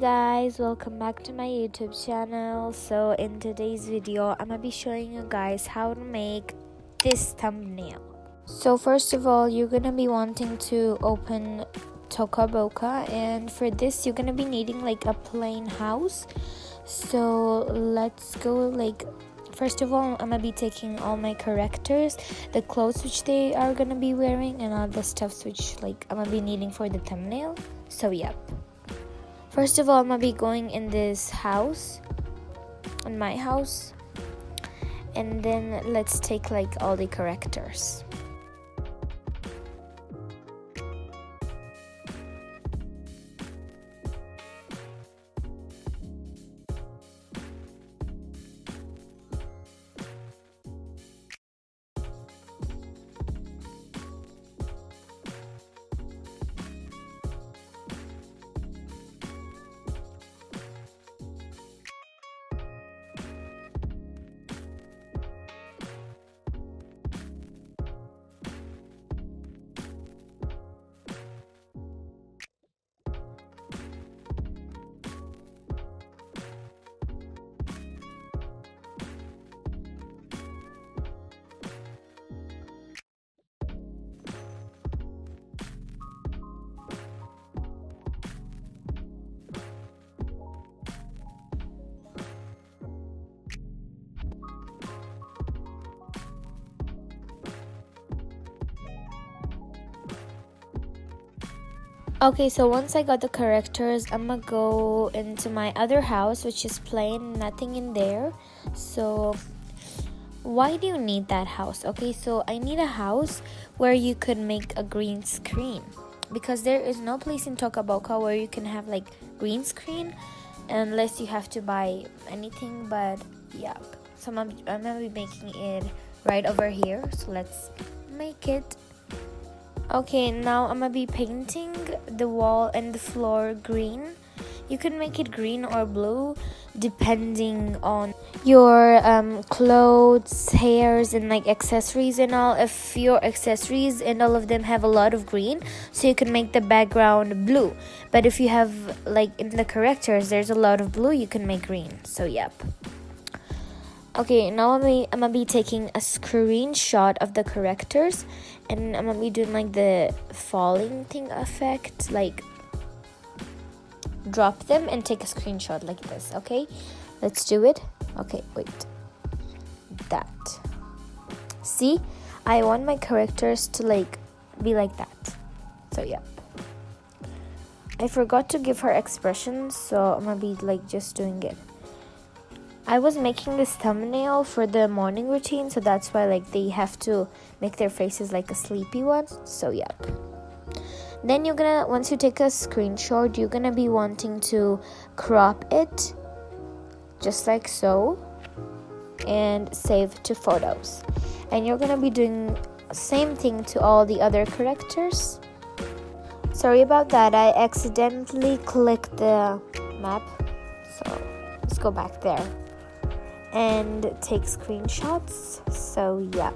guys welcome back to my youtube channel. So in today's video i'm gonna be showing you guys how to make this thumbnail. So first of all you're gonna be wanting to open Toca tokaboka and for this you're gonna be needing like a plain house. So let's go like first of all i'm gonna be taking all my characters the clothes which they are gonna be wearing and all the stuffs which like i'm gonna be needing for the thumbnail. So yep First of all, I'm gonna be going in this house, in my house, and then let's take like all the characters. Okay, so once I got the characters, I'm gonna go into my other house, which is plain, nothing in there. So, why do you need that house? Okay, so I need a house where you could make a green screen because there is no place in Toca Boca where you can have like green screen unless you have to buy anything. But yeah, so I'm, I'm gonna be making it right over here. So let's make it. Okay, now I'm gonna be painting the wall and the floor green. You can make it green or blue depending on your um, clothes, hairs, and like accessories and all. If your accessories and all of them have a lot of green, so you can make the background blue. But if you have like in the characters, there's a lot of blue, you can make green. So, yep. Okay, now I'm gonna, be taking a screenshot of the characters and I'm gonna be doing like the falling thing effect, like drop them and take a screenshot like this, okay? Let's do it. Okay, wait. That. See? I want my characters to like be like that. So, yeah. I forgot to give her expressions, so I'm gonna be like just doing it. I was making this thumbnail for the morning routine, so that's why like they have to make their faces like a sleepy one. So yep. Then you're gonna once you take a screenshot, you're gonna be wanting to crop it just like so and save to photos. And you're gonna be doing same thing to all the other characters. Sorry about that, I accidentally clicked the map. So let's go back there and take screenshots. So, yeah.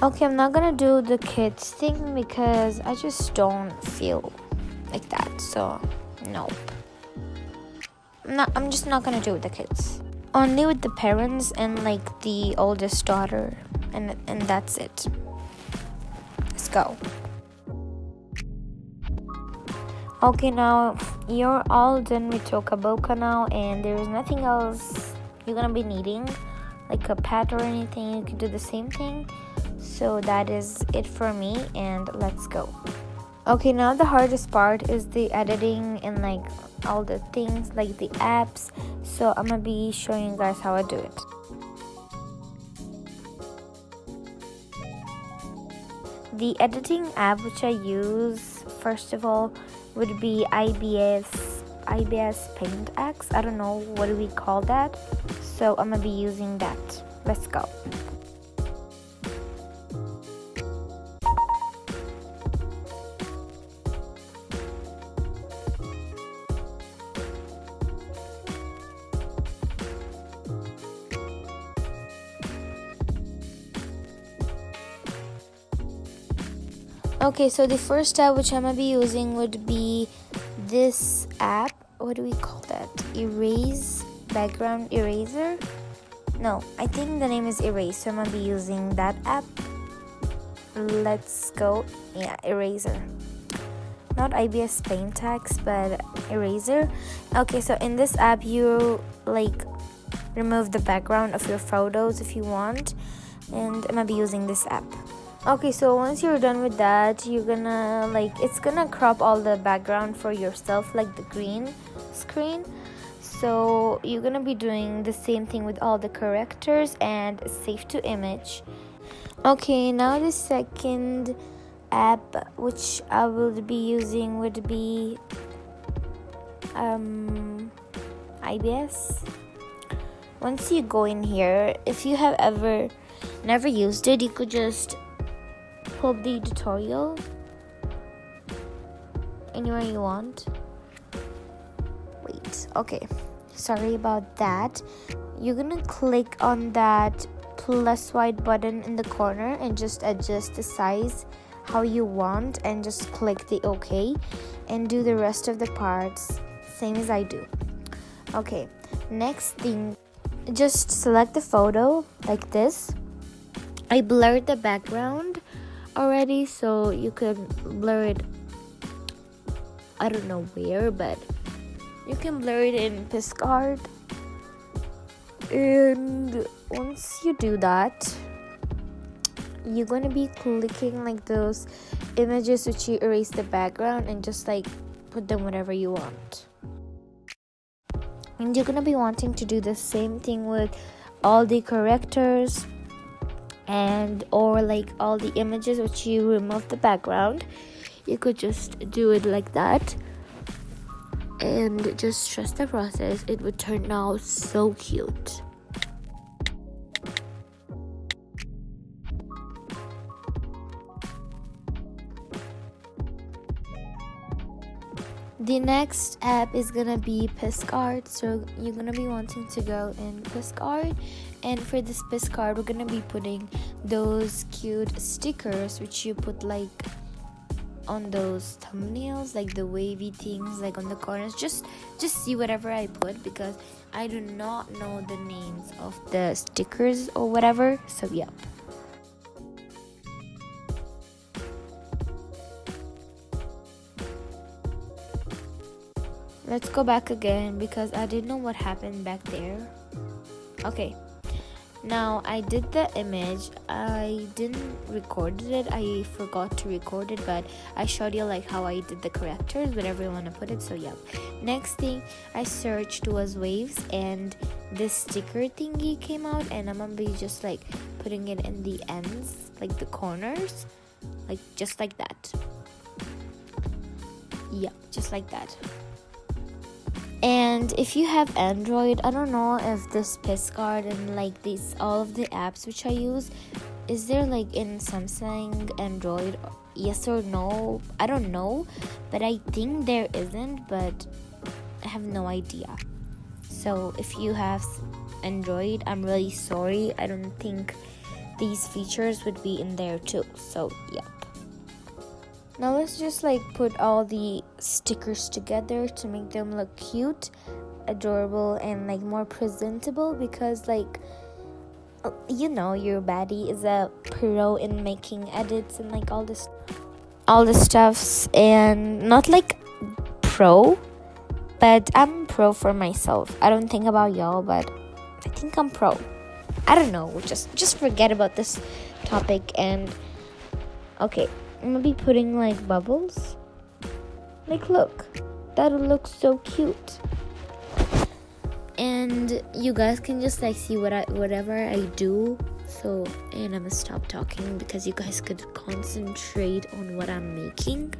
Okay, I'm not gonna do the kids thing because I just don't feel like that. So, nope. I'm not. I'm just not gonna do with the kids. Only with the parents and like the oldest daughter, and and that's it. Let's go. Okay, now you're all done with Toca Boca now, and there's nothing else you're gonna be needing, like a pet or anything. You can do the same thing so that is it for me and let's go Okay, now the hardest part is the editing and like all the things like the apps. So I'm gonna be showing you guys how I do it. The editing app which I use first of all would be IBS ibis Paint X. I don't know what do we call that. So I'm gonna be using that. Let's go. Okay, so the first app which I'm gonna be using would be this app. What do we call that? Erase background eraser. No, I think the name is Erase, so I'm gonna be using that app. Let's go. Yeah, Eraser. Not ibis Paint X, but Eraser. Okay, so in this app, you like remove the background of your photos if you want, and I'm gonna be using this app okay so once you're done with that you're gonna like it's gonna crop all the background for yourself like the green screen. So you're gonna be doing the same thing with all the correctors and save to image. Okay now the second app which i will be using would be um ibs once you go in here if you have ever never used it you could just pull the tutorial anywhere you want. Wait, okay. Sorry about that. You're gonna click on that plus white button in the corner and just adjust the size how you want and just click the OK and do the rest of the parts same as I do. Okay, next thing just select the photo like this. I blurred the background already so you can blur it I don't know where but you can blur it in Picsart and once you do that you're to be clicking like those images which you erase the background and just like put them whatever you want. And you're to be wanting to do the same thing with all the correctors and or like all the images which you remove the background you could just do it like that. And just trust the process. It would turn out so cute. The next app is gonna be Picsart. So you're gonna be wanting to go in Picsart, and for this Picsart, we're gonna be putting those cute stickers which you put like on those thumbnails like the wavy things like on the corners just just see whatever i put because i do not know the names of the stickers or whatever so yep let's go back again because I didn't know what happened back there. Okay. Now I did the image. I didn't record it. I forgot to record it, but I showed you like how I did the correctors, whatever you want to put it. So yeah. Next thing I searched was waves and this sticker thingy came out and I'm gonna be just like putting it in the ends, like the corners. Like just like that. Yeah, just like that. And if you have Android, I don't know if this Picsart and like these all of the apps which I use, is there like in Samsung Android? Yes or no? I don't know, but I think there isn't, but I have no idea. So if you have Android, I'm really sorry. I don't think these features would be in there too. So yeah. Now let's just like put all the stickers together to make them look cute, adorable, and like more presentable because like you know your baddie is a pro in making edits and like all this all the stuffs and not like pro but I'm pro for myself. I don't think about y'all but I think I'm pro. I don't know, just just forget about this topic and okay I'm gonna be putting like bubbles Like, look, that'll look so cute. And you guys can just like see what I whatever I do. So, and I'm gonna stop talking because you guys could concentrate on what I'm making.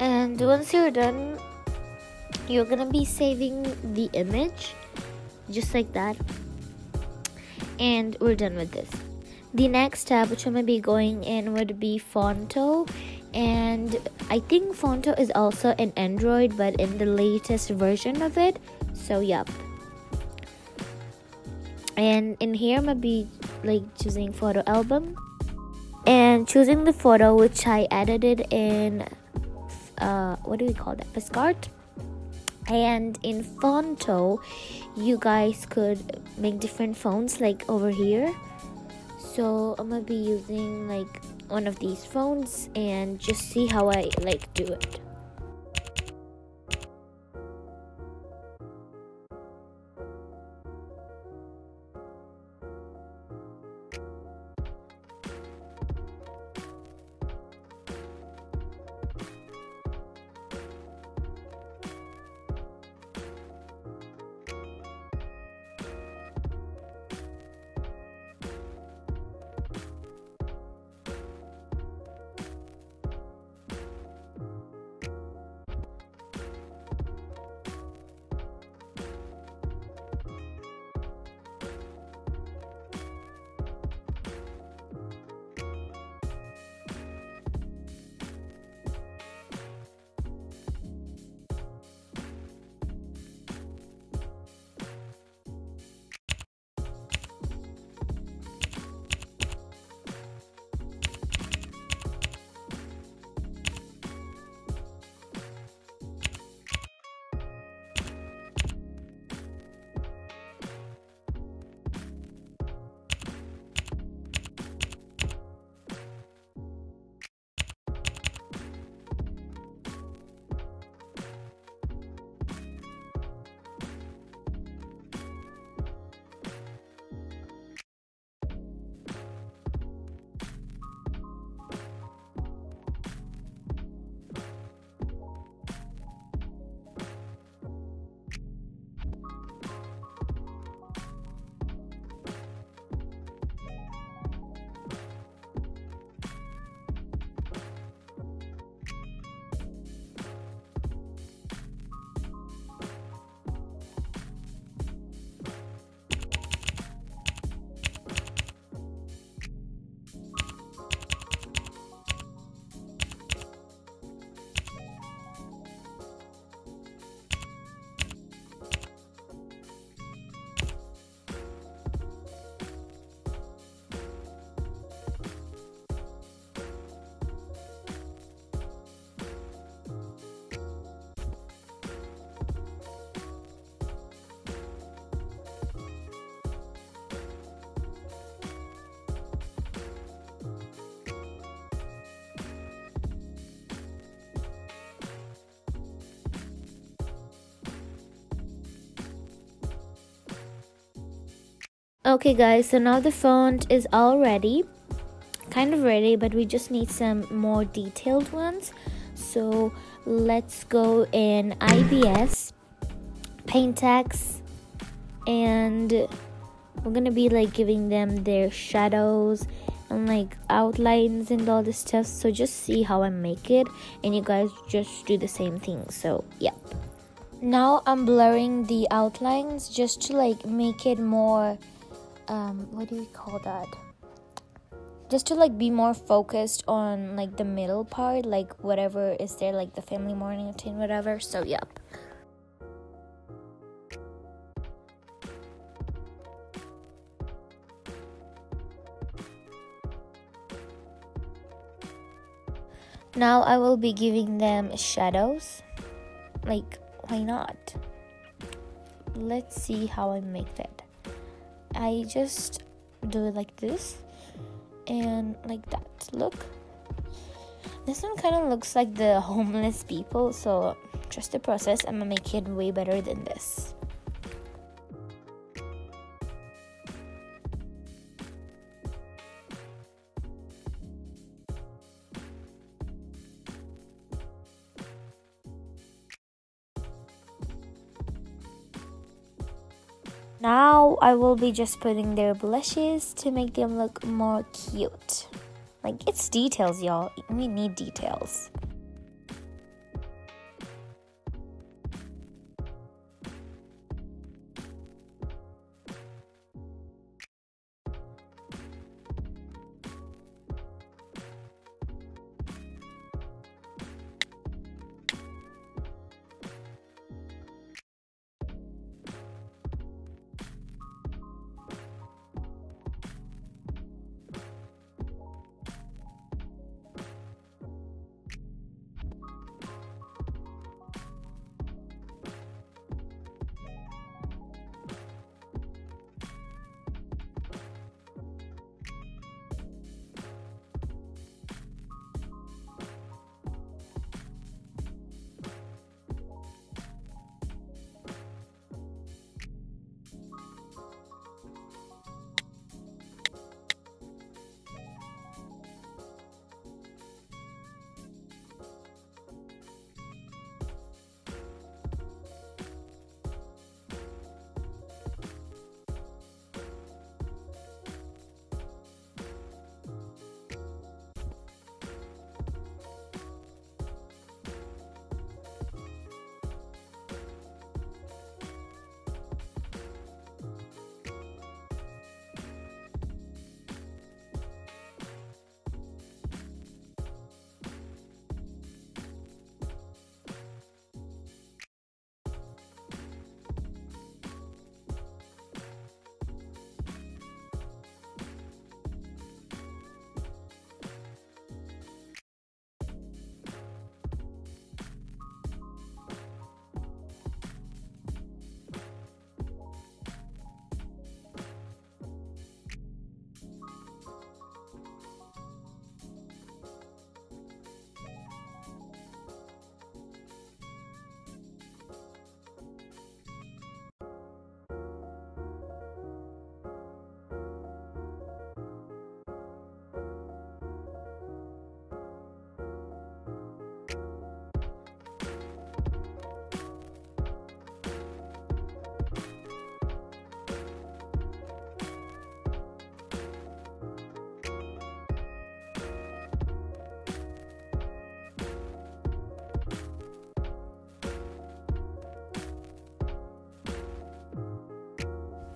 And hmm. once you're done you're gonna be saving the image just like that. And we're done with this. The next tab which i'm gonna be going in would be Phonto. And i think Phonto is also an android but in the latest version of it. So yep and in here i'm gonna be like choosing photo album. And choosing the photo which i edited in uh, what do we call that? Picsart and in Phonto you guys could make different phones like over here. So I'm gonna be using like one of these phones and just see how I like do it Okay guys, so now the font is all ready. Kind of ready, but we just need some more detailed ones. So let's go in IBS, Paytex, and we're gonna be like giving them their shadows and like outlines and all this stuff. So just see how I make it, and you guys just do the same thing. So, yep. Now I'm blurring the outlines just to like make it more um what do you call that? Just to like be more focused on like the middle part, like whatever is there like the family morning routine whatever. So, yep. Now I will be giving them shadows. Like, why not? Let's see how I make that. I just do it like this and like that. Look. This one kind of looks like the homeless people, so trust the process. I'm gonna make it way better than this. Now I will be just putting their blushes to make them look more cute. Like it's details, y'all. We need details.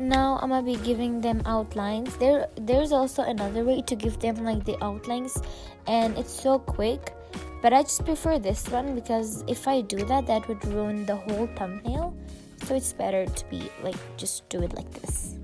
Now i'm gonna be giving them outlines. There there's also another way to give them like the outlines and it's so quick. But i just prefer this one because if i do that that would ruin the whole thumbnail. So it's better to be like just do it like this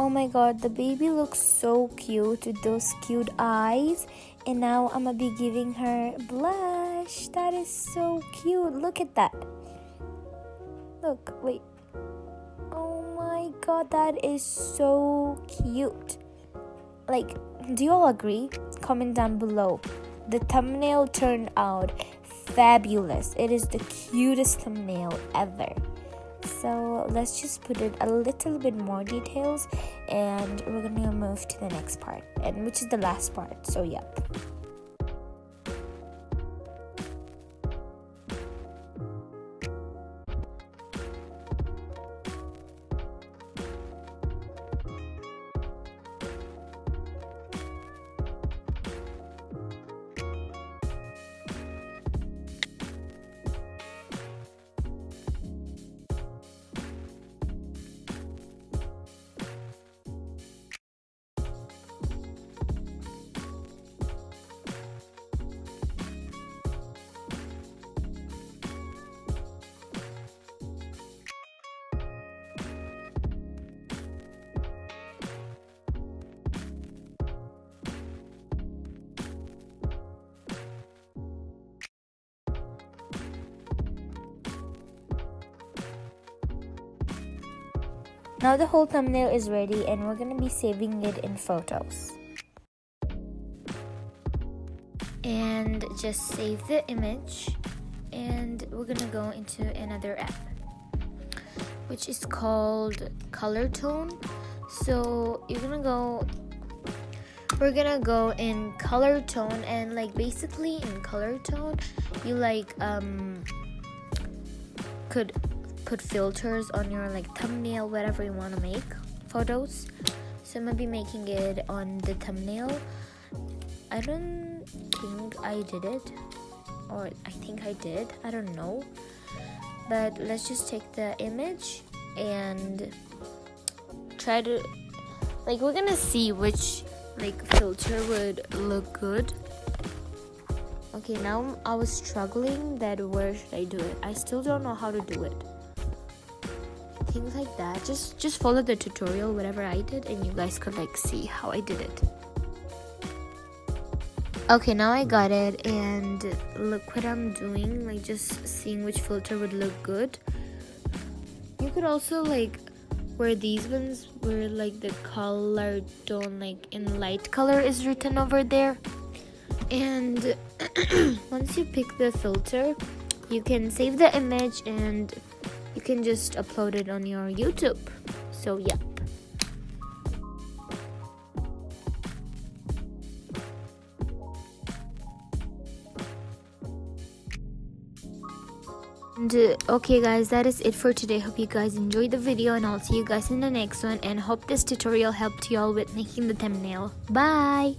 Oh my god, the baby looks so cute with those cute eyes. And now I'm gonna be giving her blush. That is so cute. Look at that. Look, wait. Oh my god, that is so cute. Like, do you all agree? Comment down below. The thumbnail turned out fabulous. It is the cutest thumbnail ever so let's just put it a little bit more details and we're gonna move to the next part and which is the last part. So yep Now the whole thumbnail is ready and we're going to be saving it in photos. And just save the image and we're going to go into another app which is called Color Tone. So you're to go we're gonna go in color tone and like basically in color tone you like um could put filters on your like thumbnail, whatever you want to make photos. So I'm gonna be making it on the thumbnail. I don't think I did it, or I think I did. I don't know. But let's just take the image and try to like we're gonna see which like filter would look good okay now i was struggling that where should i do it i still don't know how to do it things like that. Just just follow the tutorial whatever i did and you guys could like see how i did it. Okay now i got it and look what i'm doing like just seeing which filter would look good. You could also like where these ones where like the color tone like in light color is written over there. And once you pick the filter you can save the image and you can just upload it on your YouTube. So, yeah. And, uh, okay guys that is it for today hope you guys enjoyed the video and i'll see you guys in the next one and hope this tutorial helped you all with making the thumbnail bye